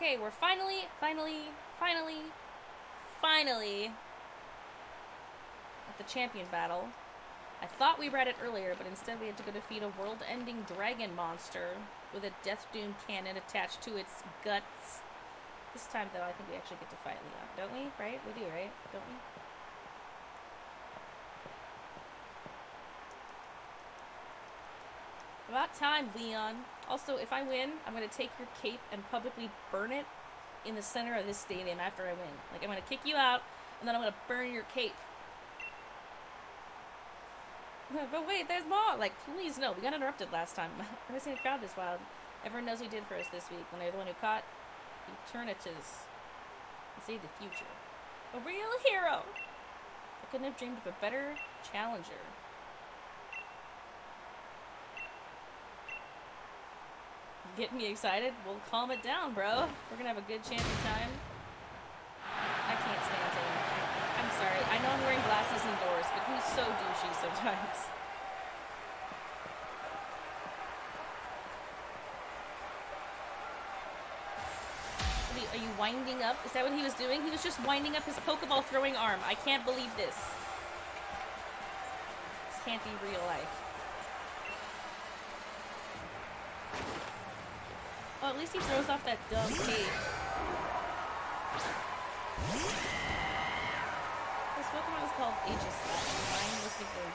Okay, we're finally, finally, finally, finally at the champion battle. I thought we read it earlier, but instead we had to go defeat a world-ending dragon monster with a Death Doom cannon attached to its guts. This time, though, I think we actually get to fight Leon, don't we? Right? We do, right? Don't we? About time, Leon. Also, if I win, I'm gonna take your cape and publicly burn it in the center of this stadium after I win. Like, I'm gonna kick you out, and then I'm gonna burn your cape. But wait, there's more! Like, please, no, we got interrupted last time. I've never seen a crowd this wild. Everyone knows who did for us this week. When they're the one who caught Eternatus and saved the future. A real hero! I couldn't have dreamed of a better challenger. Getting me excited? Well, calm it down, bro. We're gonna have a good champion time. I can't stand him. I'm sorry. I know I'm wearing glasses indoors, but he's so douchey sometimes. Are you winding up? Is that what he was doing? He was just winding up his Pokeball throwing arm. I can't believe this. This can't be real life. Oh, at least he throws off that dumb cape. This Pokemon is called Aegislash. Mine was well, going?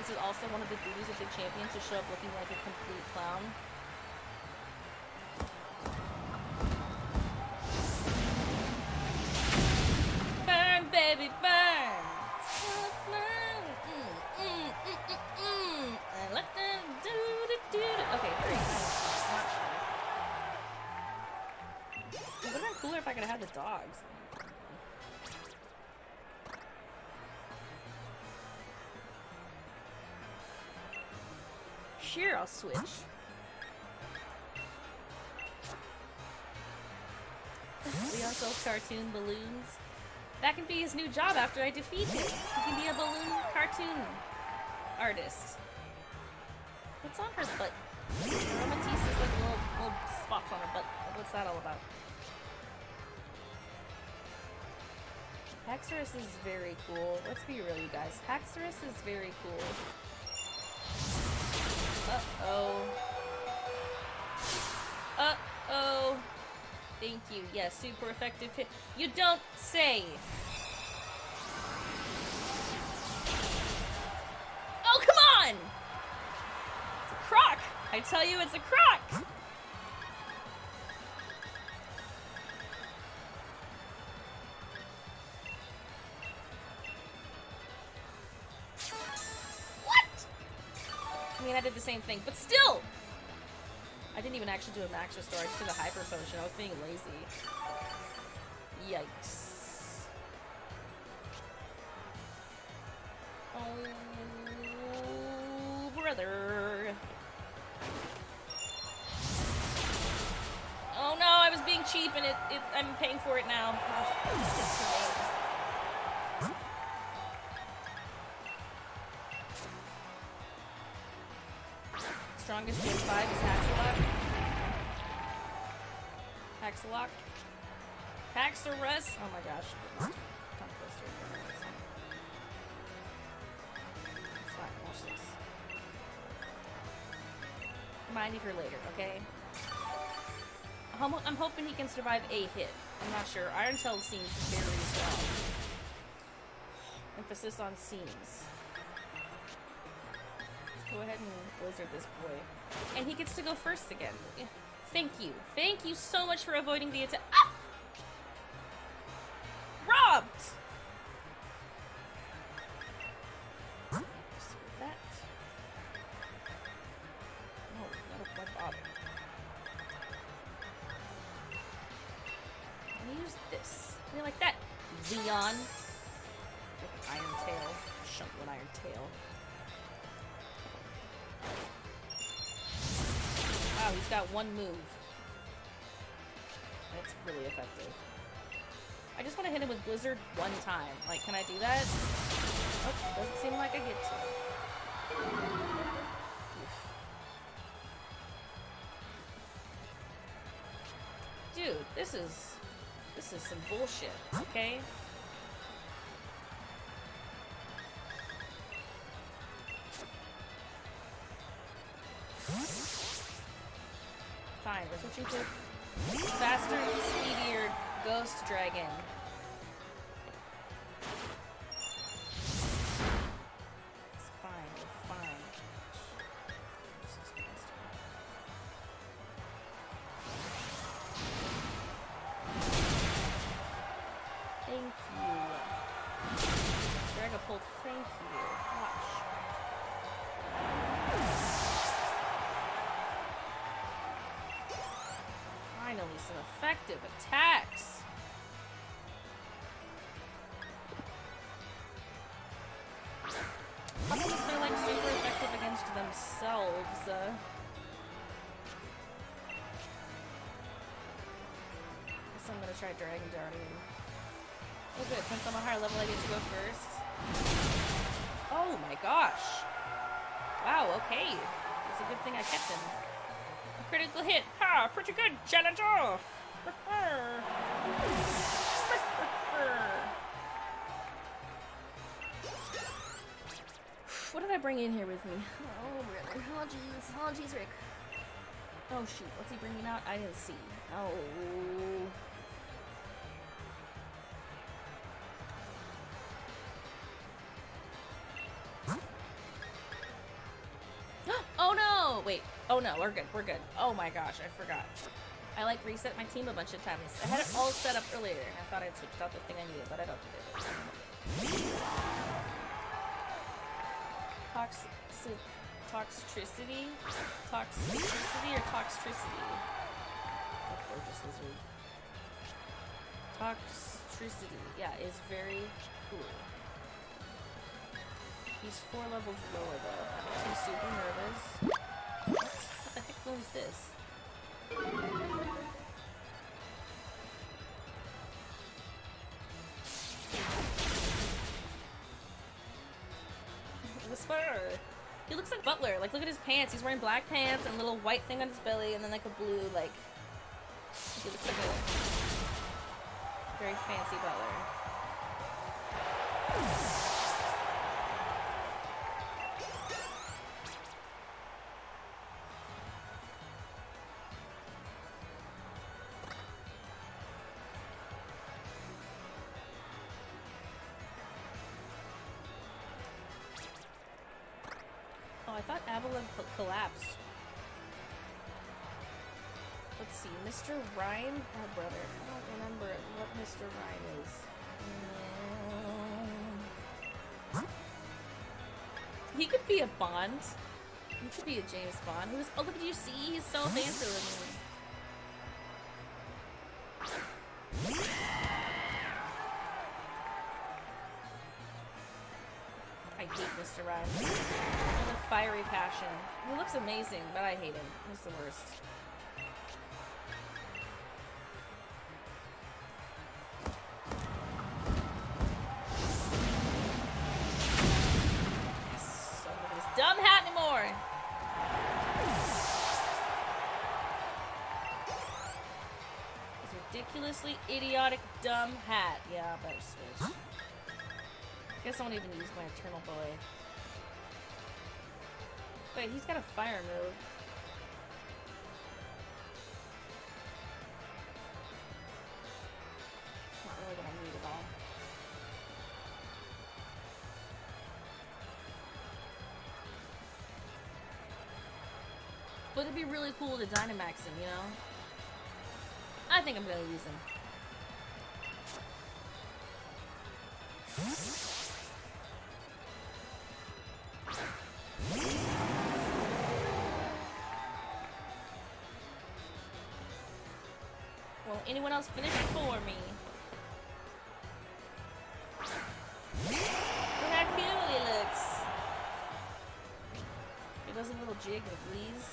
This is also one of the duties of the champion to show up looking like a complete clown. Dogs. Sure, I'll switch. Leon sells cartoon balloons. That can be his new job after I defeat him. He can be a balloon cartoon artist. What's on her butt? Aromatisse's like little, little spots on her butt. What's that all about? Haxorus is very cool. Let's be real, you guys. Haxorus is very cool. Uh-oh. Uh-oh. Thank you. Yes, super effective hit. You don't say! Oh, come on! It's a croc! I tell you, it's a croc! Same thing, but still! I didn't even actually do a max restore, I just did a hyper potion. I was being lazy. Yikes. Oh, brother. Oh no, I was being cheap and it, it I'm paying for it now. Ugh, 5 is Haxalock. Haxalock. Haxorus! Oh my gosh. Tongue twister. Me for later, okay? I'm, hoping he can survive a hit. I'm not sure. Iron Tail seems very strong. Emphasis on seems. Go ahead and blizzard this boy. And he gets to go first again. Thank you. Thank you so much for avoiding the attack. Ah! Robbed! Just with that. No, not a what Wow, he's got one move. That's really effective. I just want to hit him with Blizzard one time. Like, can I do that? Oh, doesn't seem like I get to. Dude, this is this is some bullshit, okay? That's what you did. Faster, speedier, ghost dragon. It's fine, we're fine. Thank you. Dragapult, thank you. Watch. Finally, some effective attacks. They're like super effective against themselves? Uh, guess I'm gonna try Dragon Guardian. Oh good, since I'm a higher level I get to go first. Oh my gosh. Wow, okay. It's a good thing I kept him. A critical hit. Ha! Pretty good, challenger! what did I bring in here with me? Oh, brother. Oh, jeez. Oh, jeez, Rick. Oh, shoot. What's he bringing out? I didn't see. Oh Wait. Oh no, we're good. We're good. Oh my gosh, I forgot. I like reset my team a bunch of times. I had it all set up earlier, I thought I'd switched out the thing I needed, but I don't need it. Tox toxicity? Toxicity or toxicity? Gorgeous lizard. Toxicity, yeah, is very cool. He's four levels lower though. I'm super nervous. What the heck was this? Whisper! He looks like Butler. Like, look at his pants. He's wearing black pants and a little white thing on his belly, and then like a blue, like. He looks like a very fancy Butler. I thought Avalon collapsed. Let's see, Mr. Rime? Oh, brother. I don't remember what Mr. Rime is. Mm. He could be a Bond. He could be a James Bond. Who's? Oh, look at you see. He's so fancy looking. Hate Mr. Rime. Fiery passion. He looks amazing, but I hate him. He's the worst. I this dumb hat anymore! This ridiculously idiotic dumb hat. Yeah, I better switch. Guess I won't even use my Eternal Boy. Wait, he's got a fire move. Not really need all. But it'd be really cool to Dynamax him, you know? I think I'm gonna use him. Else finish it for me? Look how cute he looks. A little jig and flees.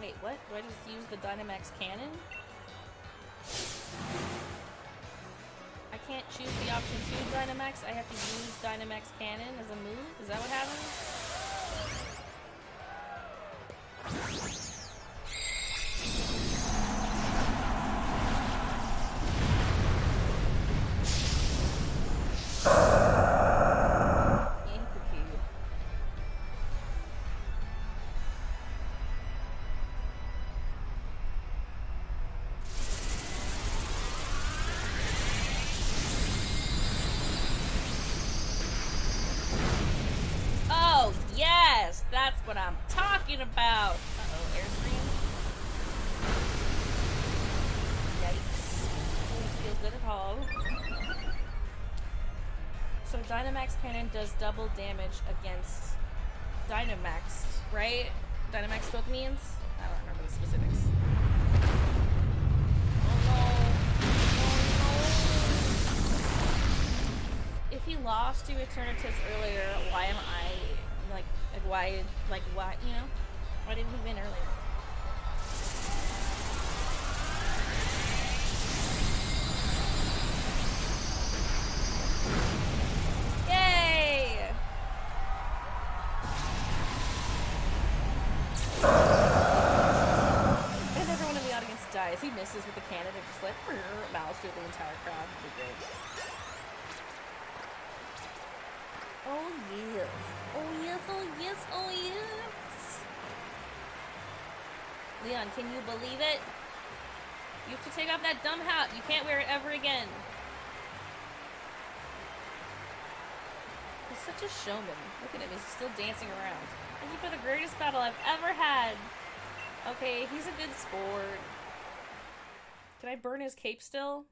Wait, what? Do I just use the Dynamax cannon? I can't choose the option 2 Dynamax, I have to use Dynamax Cannon as a move? Is that what happens? Does double damage against Dynamax, right? Dynamax Pokemons? I don't remember the specifics. Oh no. Oh no. If he lost to Eternatus earlier, why am I, like, like why, like why, you know? Why didn't he win earlier? With the cannon and just like mouse through the entire crowd. Be. Oh yes. Oh yes, oh yes, oh yes. Leon, can you believe it? You have to take off that dumb hat. You can't wear it ever again. He's such a showman. Look at him. He's still dancing around. Thank you for the greatest battle I've ever had. Okay, he's a good sport. Can I burn his cape still?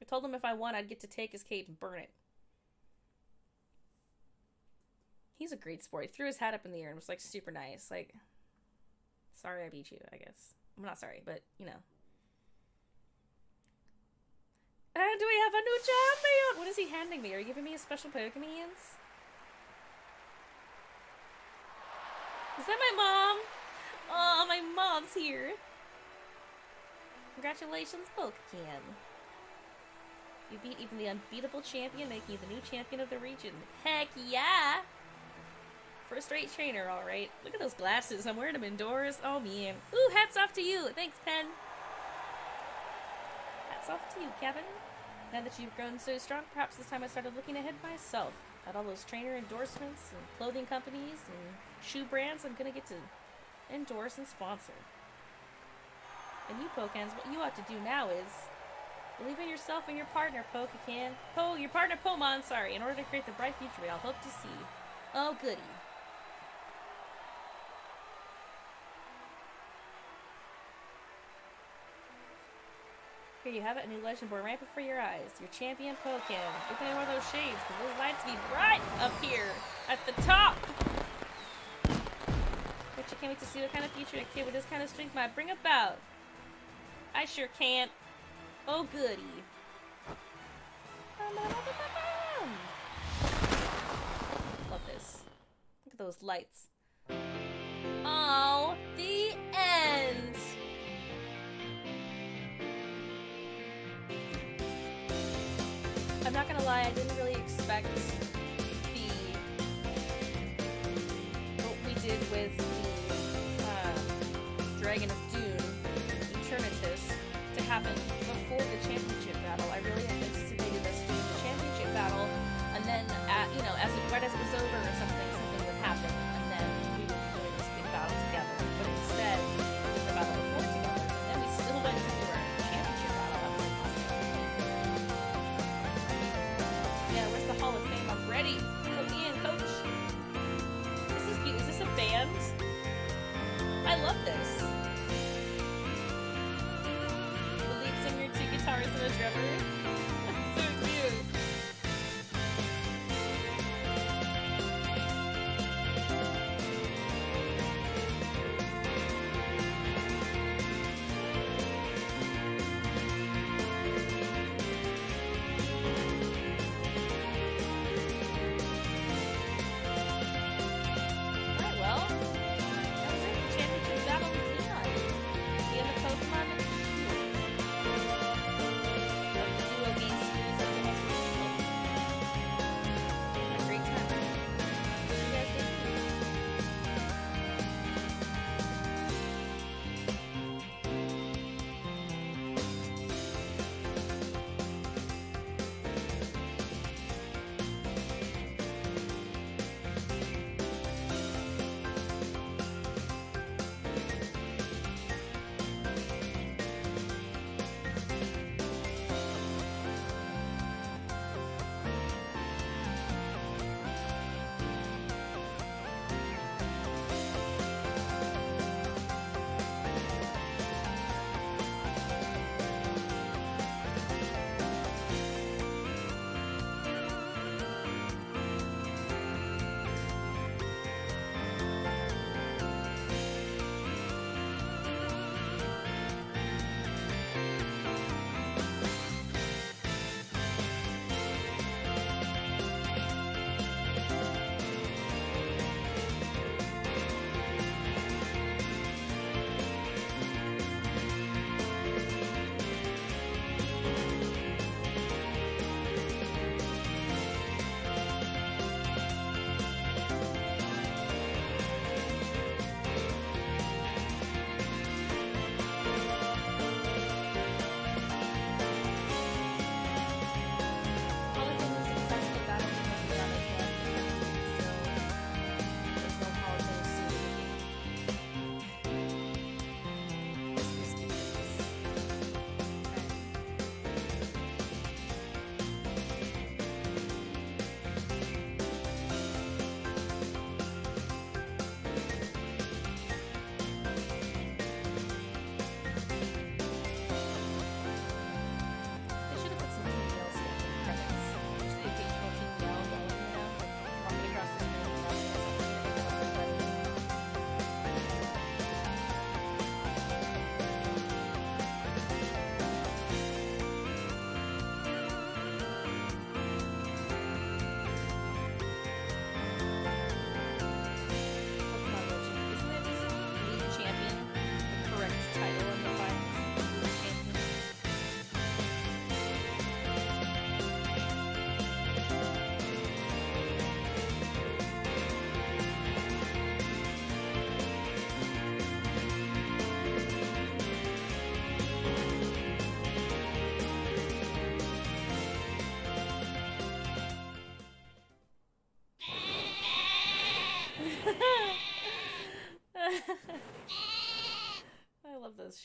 I told him if I won, I'd get to take his cape and burn it. He's a great sport. He threw his hat up in the air and was like super nice. Like, sorry I beat you, I guess. I'm not sorry, but you know. And do we have a new champion! What is he handing me? Are you giving me a special Pokemons? Is that my mom? Oh, my mom's here. Congratulations, Pokekenz. You beat even the unbeatable champion, making you the new champion of the region. Heck yeah! First rate trainer, alright. Look at those glasses. I'm wearing them indoors. Oh, man. Ooh, hats off to you. Thanks, Pen. Hats off to you, Kevin. Now that you've grown so strong, perhaps this time I started looking ahead myself. At all those trainer endorsements and clothing companies and shoe brands I'm gonna get to endorse and sponsor. And you, Pokans, what you ought to do now is believe in yourself and your partner, Pokekenz. Po, your partner, Pomon, sorry, in order to create the bright future we all hope to see. Oh, goody. Here you have it, a new legend born right before your eyes. Your champion Pokekenz. Open one of those shades, because those lights be bright up here at the top. But you can't wait to see what kind of future a kid with this kind of strength might bring about. I sure can't. Oh, goody. Love this. Look at those lights. Oh, the end. I'm not gonna lie, I didn't really expect the what we did with the uh, Dragon of happen before the championship battle. I really anticipated us doing the championship battle, and then, at, you know, as it, right as it was over or something, something would happen, and then we would be doing this big battle together. But instead, the battle before together, and we still went to our championship battle. Yeah, where's the Hall of Fame? I'm ready. Put me in, coach. This is cute. Is this a band? I love this. Guitars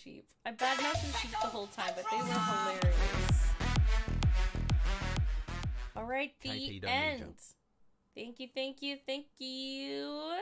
sheep. I badmouthed the sheep the whole time, but they were hilarious. All right, the KP, don't need you. end. Thank you, thank you, thank you.